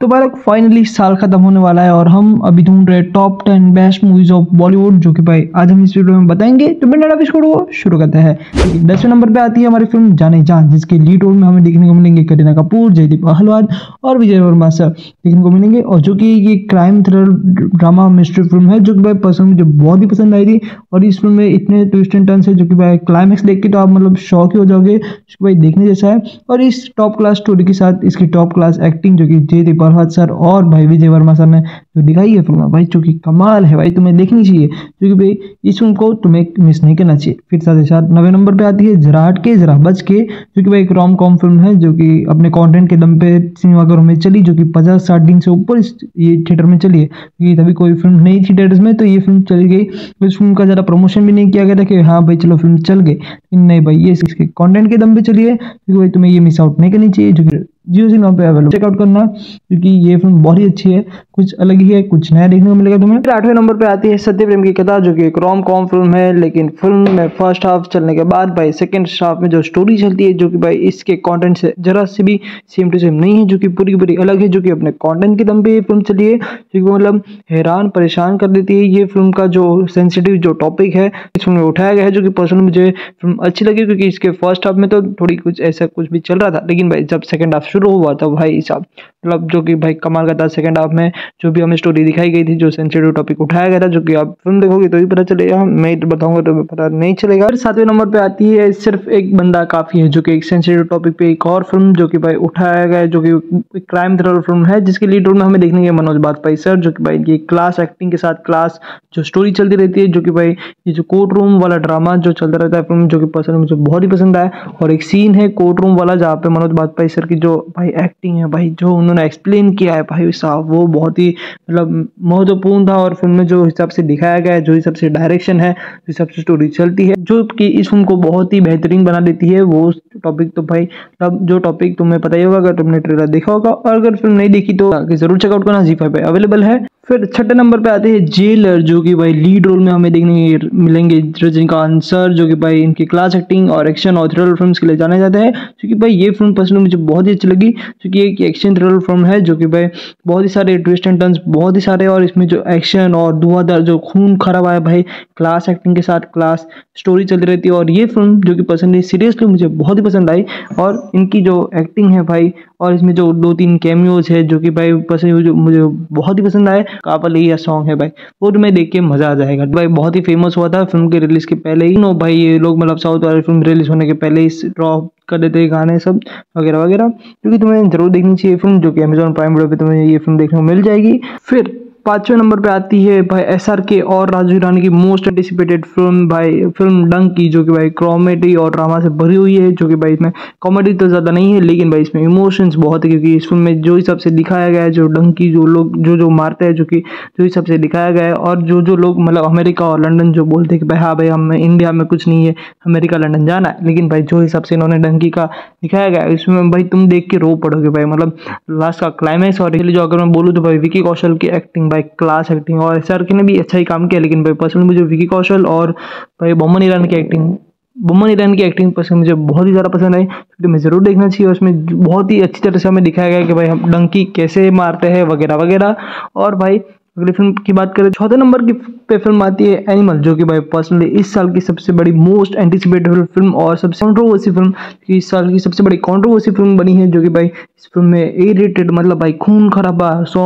तो बालक फाइनली साल खत्म होने वाला है और हम अभी ढूंढ रहे top ten best movies of Bollywood जो कि भाई आज हम इस वीडियो में बताएँगे। तो बिना एपिसोड को शुरू करते हैं। दसवें नंबर पे आती है हमारी फ़िल्म जाने जान, जिसके लीड रोल में हमें देखने को मिलेंगे करीना कपूर, जयदीप अहलवाद और विजय वर्मा सर। देखने को मिलेंगे, और जो कि ये crime thriller drama mystery film है, जो कि भाई पर्सन मुझे बहुत ही पसंद आई थी। और इस फ़िल्म में इतने ट्विस्ट एंड टर्न्स है, जो कि भाई क्लाइमैक्स देख के तो आप मतलब शौक ही हो जाओगे भाई देखने जैसा है। और इस टॉप क्लास स्टोरी के साथ इसकी टॉप क्लास एक्टिंग जो कि जयदीप अहलवाद सर और भाई विजय वर्मा सर ने जो दिखाई है फ़िल्म भाई चूँकि कमाल है भाई, तुम्हें देखनी चाहिए, क्योंकि भाई इस फ़िल्म को तुम्हें मिस नहीं करना चाहिए। फिर साथ ही साथ नवे नंबर पे आती है जराट के, जरा बच के, जो कि भाई एक रोम कॉम फ़िल्म है, जो कि अपने कंटेंट के दम पे सिनेमाघरों में चली, जो कि पचास साठ दिन से ऊपर इस, ये थिएटर में चली है। क्योंकि तभी कोई फ़िल्म नहीं थी थिएटर्स में तो ये फ़िल्म चली गई। इस फ़िल्म का ज़्यादा प्रमोशन भी नहीं किया गया था कि हाँ भाई चलो फ़िल्म चल गई। नहीं भाई, ये इसके कॉन्टेंट के दम पे चली है, क्योंकि भाई तुम्हें ये मिस आउट नहीं करनी चाहिए, जो कि जियो सिनेमा पे अवेलेबल चेकआउट करना, क्योंकि ये फ़िल्म बहुत ही अच्छी है। कुछ अलग ही है, कुछ नया देखने को मिलेगा तुम्हें। फिर आठवें नंबर पे आती है सत्य प्रेम की कथा, जो कि एक रोम कॉम फ़िल्म है, लेकिन फ़िल्म में फ़र्स्ट हाफ़ चलने के बाद भाई सेकंड हाफ़ में जो स्टोरी चलती है, जो कि भाई इसके कंटेंट से जरा से भी सेम टू सेम नहीं है, जो कि पूरी पूरी अलग है, जो कि अपने कंटेंट के दम पे ये फ़िल्म चली है, जो कि मतलब हैरान, परेशान कर देती है। ये फ़िल्म का जो सेंसिटिव जो टॉपिक है, इस फ़िल्म में उठाया गया है, जो कि पर्सनल मुझे फ़िल्म अच्छी लगी, क्योंकि इसके फ़र्स्ट हाफ़ में तो थोड़ी कुछ ऐसा कुछ भी चल रहा था। लेकिन भाई जब सेकंड हाफ़ शुरू हुआ था भाई साहब। मतलब जो कि भाई कमाल का था सेकंड हाफ़ में, जो भी हमें स्टोरी दिखाई गई थी, जो सेंसिटिव टॉपिक उठाया गया था, जो कि आप फ़िल्म देखोगे तो भी पता चलेगा। मैं बताऊँगा तो पता नहीं चलेगा। और सातवें नंबर पे आती है सिर्फ़ एक बंदा काफ़ी है, जो कि एक सेंसिटिव टॉपिक पे एक और फ़िल्म जो कि भाई उठाया गया जो कि क्राइम थ्रिलर फ़िल्म है, जिसके लीड रोल में हमें देखने के मनोज बाजपेयी सर जो कि भाई ये क्लास एक्टिंग के साथ क्लास जो स्टोरी चलती रहती है, जो कि भाई ये जो कोर्ट रूम वाला ड्रामा जो चलता रहता है फ़िल्म जो कि पसंद मुझे बहुत ही पसंद आया। और एक सीन है कोर्ट रूम वाला, जहाँ पे मनोज बाजपेयी सर की जो भाई एक्टिंग है, भाई जो उन्होंने एक्सप्लेन किया है भाई साहब, वो बहुत ही मतलब महत्वपूर्ण था और फ़िल्म में जो हिसाब से दिखाया गया है, जो हिसाब से डायरेक्शन है, जो हिसाब से स्टोरी चलती है, जो कि इस फ़िल्म को बहुत ही बेहतरीन बना देती है, वो टॉपिक तो भाई तब जो टॉपिक तुम्हें पता ही होगा, अगर तुमने ट्रेलर देखा होगा, और अगर फ़िल्म नहीं देखी तो ज़रूर चेकआउट करना जी पे अवेलेबल है। फिर छठे नंबर पे आते हैं जेलर, जो कि भाई लीड रोल में हमें देखने मिलेंगे रजनीकांत सर जो कि भाई इनकी क्लास एक्टिंग और एक्शन और थ्रिलर फिल्म्स के लिए जाने जाते हैं। क्योंकि भाई ये फ़िल्म पर्सनली मुझे बहुत ही अच्छी लगी क्योंकि एक एक्शन थ्रिलर फ़िल्म है, जो कि भाई बहुत ही सारे ट्विस्ट एंड टर्न्स बहुत ही सारे और इसमें जो एक्शन और धुआंधार जो खून खराब आया भाई क्लास एक्टिंग के साथ क्लास स्टोरी चलती रहती है। और ये फ़िल्म जो कि पसंद पर्सनली सीरियसली मुझे बहुत ही पसंद आई, और इनकी जो एक्टिंग है भाई, और इसमें जो दो तीन कैमियोज है, जो कि भाई पसंद मुझे बहुत ही पसंद आए। कापल ही सॉन्ग है भाई। वो तुम्हें देख के मज़ा आ जाएगा। भाई, बहुत ही फ़ेमस हुआ था फ़िल्म के रिलीज़ के पहले ही। नो भाई, ये लोग मतलब साउथ वाली फ़िल्म रिलीज़ होने के पहले ही ड्रॉप कर देते हैं गाने सब, वगैरह वगैरह। क्योंकि तुम्हें ज़रूर देखनी चाहिए फ़िल्म जो कि अमेजोन प्राइम वीडियो पे तुम्हें ये फ़िल्म देखने को मिल जाएगी। फिर पाँचवें नंबर पे आती है भाई एस आर के और राजू रानी की मोस्ट एंटिसिपेटेड फ़िल्म भाई फ़िल्म डंक की, जो कि भाई कॉमेडी और ड्रामा से भरी हुई है, जो कि भाई इसमें कॉमेडी तो ज़्यादा नहीं है, लेकिन भाई इसमें इमोशंस बहुत है, क्योंकि इस फ़िल्म में जो हिसाब से दिखाया गया है, जो डंक की, जो लोग, जो जो मारते हैं, जो कि, जो हिसाब से दिखाया गया है, और जो जो लोग मतलब अमेरिका और लंडन जो बोलते हैं कि भाई हाँ भाई, हम इंडिया में कुछ नहीं है, अमेरिका लंडन जाना है। लेकिन भाई जो हिसाब से इन्होंने डंकी का दिखाया गया है इसमें भाई तुम देख के रो पड़ोगे भाई मतलब लास्ट का क्लाइमैक्स और जो अगर मैं बोलूँ तो भाई विकी कौशल की एक्टिंग भाई क्लास एक्टिंग और एस ने भी अच्छा ही काम किया, लेकिन भाई पर्सनली मुझे विकी कौशल और भाई बोमन ईरान की एक्टिंग बोमन ईरान की एक्टिंग पसंद मुझे बहुत ही ज़्यादा पसंद आई, क्योंकि मैं ज़रूर देखना चाहिए उसमें बहुत ही अच्छी तरह से हमें दिखाया गया कि भाई हम डंकी कैसे मारते हैं वगैरह वगैरह। और भाई अगली फ़िल्म की बात करें, चौथे नंबर की पे फ़िल्म आती है एनिमल जो कि भाई पर्सनली इस साल की सबसे बड़ी मोस्ट एंटिसिपेटेड फ़िल्म और सबसे कॉन्ट्रोवर्सी फ़िल्म इस साल की सबसे बड़ी कॉन्ट्रोवर्सी फ़िल्म बनी है, जो कि भाई इस फ़िल्म में ए मतलब भाई खून खराबा, सौ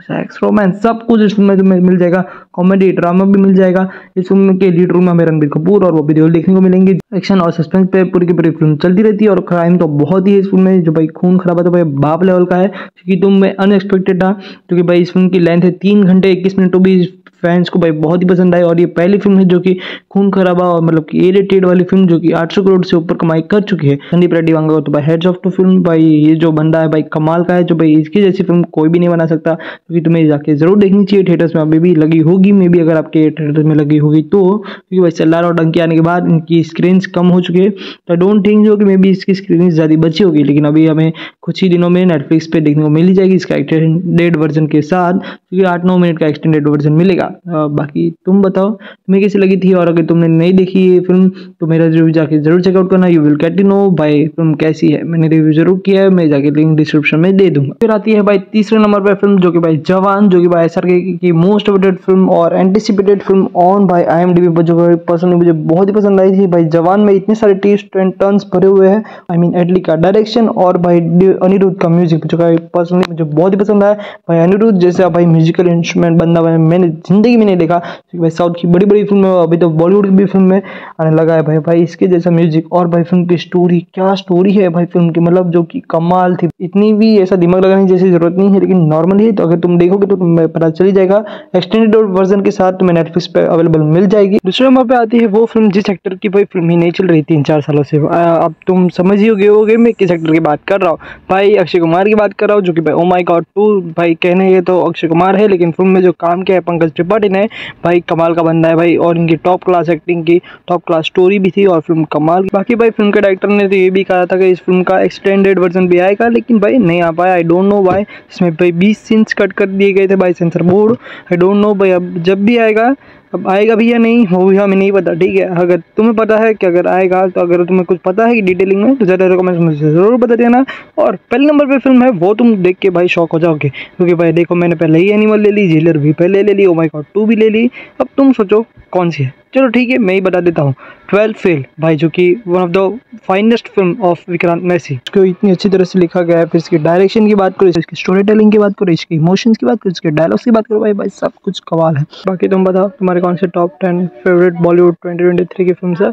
सेक्स रोमांस सब कुछ इस फ़िल्म में मिल जाएगा। कॉमेडी ड्रामा भी मिल जाएगा। इस फ़िल्म के लीड रोल में हमें रणबीर कपूर और वो भी देखने को मिलेंगे। एक्शन और सस्पेंस पे पूरी की पूरी फ़िल्म चलती रहती है और क्राइम तो बहुत ही इस फ़िल्म में, जो भाई खून खराबा तो भाई बाप लेवल का है, क्योंकि तुम अनएक्सपेक्टेड था, क्योंकि भाई इस फ़िल्म की लेंथ है तीन घंटे इक्कीस मिनट तो भी फैंस को भाई बहुत ही पसंद आई और ये पहली फ़िल्म है जो कि खून खराबा और मतलब कि ए रेटेड वाली फ़िल्म जो कि 800 करोड़ से ऊपर कमाई कर चुकी है। संदीप रेड्डी, वांगा तो भाई हेड्स ऑफ़ टू फ़िल्म भाई ये जो बंदा है भाई कमाल का है, जो भाई इसकी जैसी फ़िल्म कोई भी नहीं बना सकता। क्योंकि तुम्हें जाके ज़रूर देखनी चाहिए थिएटर्स में अभी भी लगी होगी मे भी अगर आपके थिएटर्स में लगी होगी तो। क्योंकि भाई सल्लार और डंकी आने के बाद इनकी स्क्रीन कम हो चुकी है। तो डोंट थिंक जो कि मे बी इसकी स्क्रीन ज़्यादा बची होगी, लेकिन अभी हमें कुछ ही दिनों में नेटफ्लिक्स पे देखने को मिल जाएगी इसका एक्सटेंडेड वर्जन के साथ। क्योंकि आठ नौ मिनट का एक्सटेंडेड वर्जन मिलेगा। बाकी तुम बताओ, तुम्हें कैसी लगी थी और अगर तुमने नहीं देखी ये फ़िल्म तो मेरा रिव्यू जाके ज़रूर चेकआउट करना you will get to know भाई फ़िल्म कैसी है। मैंने रिव्यू ज़रूर किया है, मैं जाके लिंक डिस्क्रिप्शन में दे दूँगा। फिर आती है भाई तीसरे नंबर पर फ़िल्म जो कि भाई जवान, जो कि भाई सर की मोस्ट अवेटेड फ़िल्म और एंटिसिपेटेड फ़िल्म ऑन भाई आई एम डी जो पर्सनली मुझे बहुत ही पसंद आई थी। भाई जवान में इतने सारे टेस्ट एंड टर्न्स भरे हुए हैं। आई मीन एडली का डायरेक्शन और भाई अनिरुद्ध का म्यूज़िक जो पर्सनली मुझे बहुत ही पसंद आया। भाई अनिरुद्ध जैसे भाई म्यूजिकल इंस्ट्रूमेंट बंदा भाई मैंने ज़िंदगी में नहीं देखा। क्योंकि भाई साउथ की बड़ी बड़ी फ़िल्म, अभी तो बॉलीवुड की भी फ़िल्म में आने लगा है भाई। भाई इसके जैसा म्यूज़िक और भाई फ़िल्म की स्टोरी क्या स्टोरी है भाई फ़िल्म की? मतलब जो कि कमाल थी। इतनी भी ऐसा दिमाग लगाने जैसी ज़रूरत नहीं है, लेकिन नॉर्मल ही तो अगर तुम देखोगे तो तुम्हें पता चल जाएगा। एक्सटेंडेड वर्जन के साथ तुम्हें नेटफ्लिक्स पे अवेलेबल मिल जाएगी। दूसरे नंबर पे आती है वो फ़िल्म जिस एक्टर की भाई फ़िल्म ही नहीं चल रही तीन चार सालों से। अब तुम समझ ही गए होगे मैं किस एक्टर की बात कर रहा हूँ। भाई अक्षय कुमार की बात कर रहा हूँ, जो कि भाई ओ माई गॉड टू भाई कहने ये तो अक्षय कुमार है, लेकिन फ़िल्म में जो काम किया है पंकज त्रिपाठी ने भाई कमाल का बंदा है भाई और इनकी टॉप क्लास एक्टिंग की टॉप क्लास स्टोरी भी थी और फ़िल्म कमाल बाकी भाई फ़िल्म के डायरेक्टर ने तो ये भी कहा था कि इस फ़िल्म का एक्सटेंडेड वर्जन भी आएगा, लेकिन भाई नहीं आ पाया। आई डोंट नो वाई इसमें भाई बीस सीन्स कट कर दिए गए थे भाई censor board I don't know भाई अब जब भी आएगा अब आएगा भी या नहीं, वो भी हमें नहीं पता, ठीक है? अगर तुम्हें पता है कि अगर आएगा तो अगर तुम्हें कुछ पता है कि डिटेलिंग में तो ज़्यादा रिकमेंड मुझे ज़रूर बता देना। और पहले नंबर पे फ़िल्म है, वो तुम देख के भाई शौक हो जाओगे। क्योंकि भाई देखो, मैंने पहले ही एनिमल ले ली जेलर भी पहले ले ली ओ माई गॉड टू भी ले ली। अब तुम सोचो कौन सी है? चलो ठीक है मैं ही बता देता हूँ। ट्वेल्थ फेल भाई जो कि one of the finest film of Vikrant Massey उसको इतनी अच्छी तरह से लिखा गया है फिर इसकी डायरेक्शन की बात करो इसकी स्टोरी टेलिंग की बात करो इसके इमोशंस की बात करो इसके डायलॉग्स की बात करो भाई भाई सब कुछ कमाल है। बाकी तुम बताओ तुम्हारे कौन से top ten favourite Bollywood twenty twenty three की फ़िल्म है?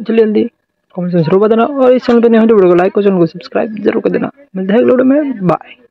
जल्दी जल्दी कमेंट में ज़रूर बताना और इस चैनल पर नहीं हो तो वीडियो को लाइक और चैनल को सब्सक्राइब ज़रूर कर देना। मिलते हैं वीडियो में बाय